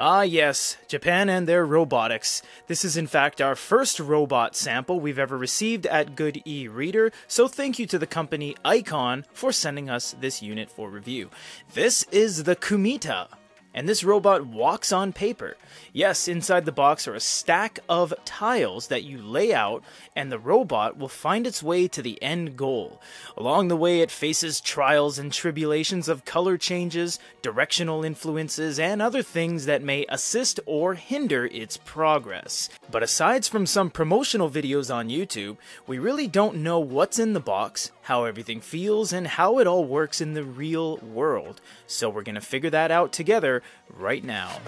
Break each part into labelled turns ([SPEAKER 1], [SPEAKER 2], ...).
[SPEAKER 1] Ah, yes, Japan and their robotics. This is, in fact, our first robot sample we've ever received at Good E Reader, so thank you to the company Icon for sending us this unit for review. This is the Kumiita and this robot walks on paper. Yes, inside the box are a stack of tiles that you lay out, and the robot will find its way to the end goal. Along the way, it faces trials and tribulations of color changes, directional influences, and other things that may assist or hinder its progress. But aside from some promotional videos on YouTube, we really don't know what's in the box, how everything feels, and how it all works in the real world. So we're gonna figure that out together right now.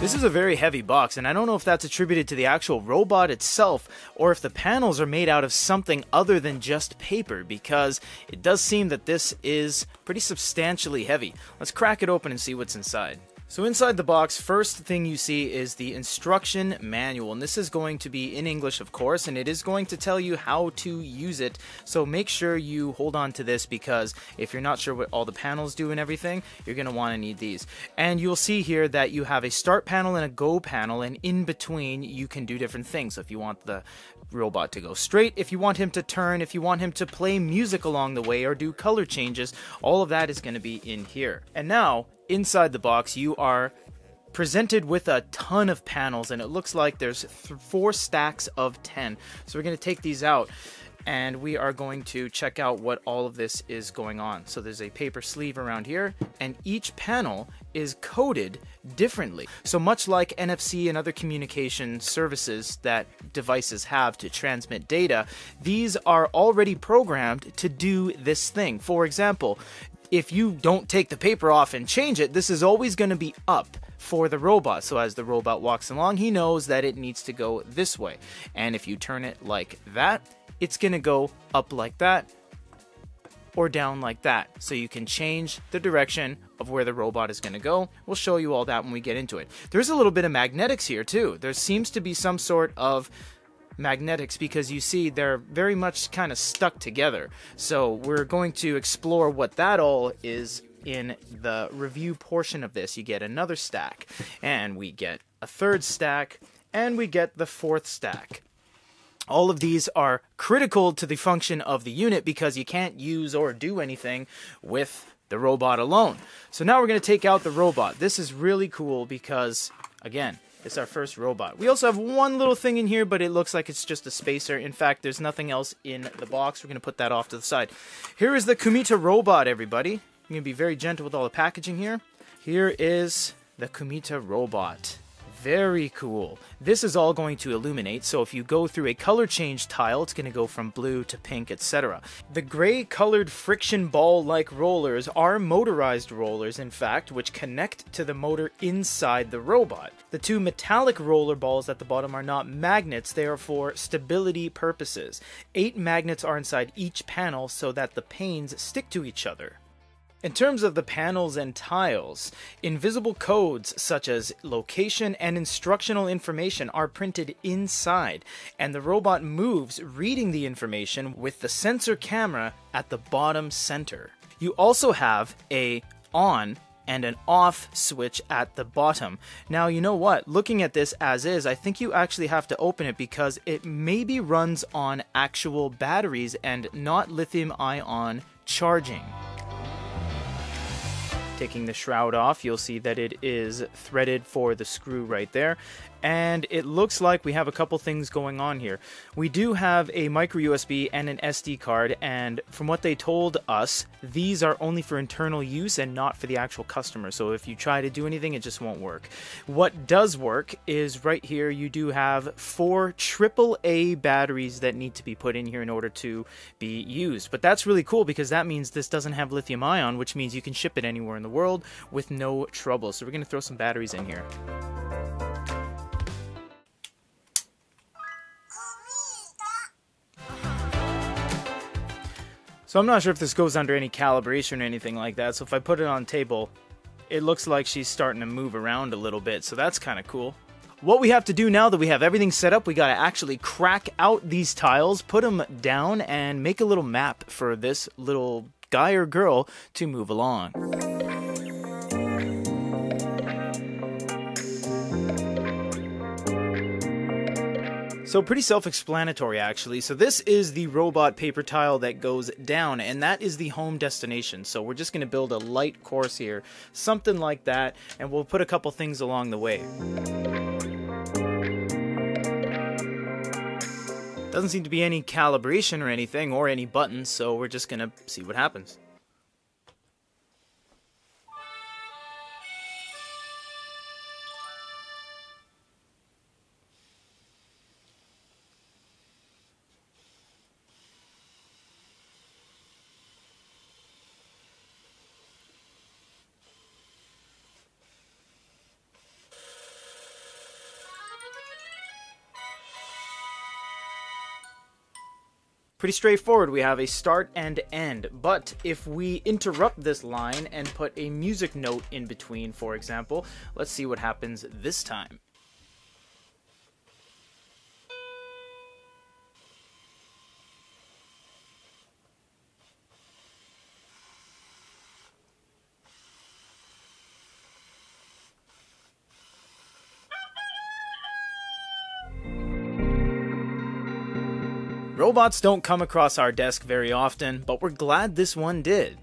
[SPEAKER 1] This is a very heavy box, and I don't know if that's attributed to the actual robot itself or if the panels are made out of something other than just paper, because it does seem that this is pretty substantially heavy. Let's crack it open and see what's inside. So inside the box, first thing you see is the instruction manual, and this is going to be in English, of course, and it is going to tell you how to use it. So make sure you hold on to this because if you're not sure what all the panels do and everything, you're going to want to need these. And you'll see here that you have a start panel and a go panel, and in between you can do different things. So if you want the robot to go straight, if you want him to turn, if you want him to play music along the way or do color changes, all of that is going to be in here. And now, inside the box, you are presented with a ton of panels, and it looks like there's th four stacks of 10. So we're going to take these out and we are going to check out what all of this is going on. So there's a paper sleeve around here, and each panel is coded differently. So much like NFC and other communication services that devices have to transmit data, these are already programmed to do this thing. For example, if you don't take the paper off and change it, this is always going to be up for the robot. So as the robot walks along, he knows that it needs to go this way. And if you turn it like that, it's going to go up like that or down like that. So you can change the direction of where the robot is going to go. We'll show you all that when we get into it. There's a little bit of magnetics here too. There seems to be some sort of magnetics because you see they're very much kind of stuck together. So we're going to explore what that all is in the review portion of this. You get another stack and we get a third stack and we get the fourth stack. All of these are critical to the function of the unit because you can't use or do anything with the robot alone. So now we're going to take out the robot. This is really cool because, again, it's our first robot. We also have one little thing in here, but it looks like it's just a spacer. In fact, there's nothing else in the box. We're going to put that off to the side. Here is the Kumiita robot, everybody. I'm going to be very gentle with all the packaging here. Here is the Kumiita robot. Very cool. This is all going to illuminate, so if you go through a color change tile, it's going to go from blue to pink, etc. The gray colored friction ball like rollers are motorized rollers, in fact, which connect to the motor inside the robot. The two metallic roller balls at the bottom are not magnets, they are for stability purposes. Eight magnets are inside each panel so that the panes stick to each other. In terms of the panels and tiles, invisible codes such as location and instructional information are printed inside, and the robot moves reading the information with the sensor camera at the bottom center. You also have a on and an off switch at the bottom. Now, you know what? Looking at this as is, I think you actually have to open it because it maybe runs on actual batteries and not lithium ion charging. Taking the shroud off, you'll see that it is threaded for the screw right there. And it looks like we have a couple things going on here. We do have a micro USB and an SD card, and from what they told us, these are only for internal use and not for the actual customer. So if you try to do anything, it just won't work. What does work is right here, you do have four AAA batteries that need to be put in here in order to be used. But that's really cool because that means this doesn't have lithium ion, which means you can ship it anywhere in the world with no trouble. So we're going to throw some batteries in here. So I'm not sure if this goes under any calibration or anything like that. So if I put it on table, it looks like she's starting to move around a little bit. So that's kind of cool. What we have to do now that we have everything set up, we got to actually crack out these tiles, put them down, and make a little map for this little guy or girl to move along. So pretty self-explanatory actually. So this is the robot paper tile that goes down and that is the home destination. So we're just going to build a light course here, something like that, and we'll put a couple things along the way. Doesn't seem to be any calibration or anything or any buttons, so we're just going to see what happens. Pretty straightforward, we have a start and end, but if we interrupt this line and put a music note in between, for example, let's see what happens this time. Robots don't come across our desk very often, but we're glad this one did.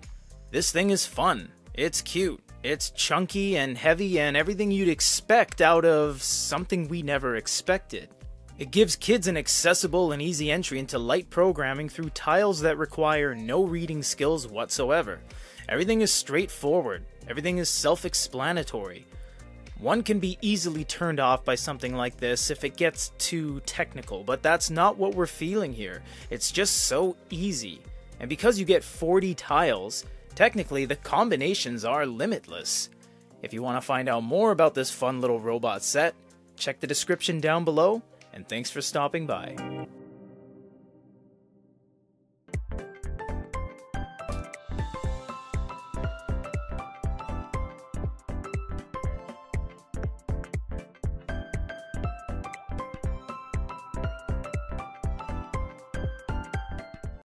[SPEAKER 1] This thing is fun, it's cute, it's chunky and heavy and everything you'd expect out of something we never expected. It gives kids an accessible and easy entry into light programming through tiles that require no reading skills whatsoever. Everything is straightforward, everything is self explanatory. One can be easily turned off by something like this if it gets too technical, but that's not what we're feeling here. It's just so easy. And because you get 40 tiles, technically the combinations are limitless. If you want to find out more about this fun little robot set, check the description down below, and thanks for stopping by.